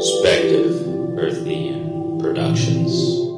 Spective Earthian Productions.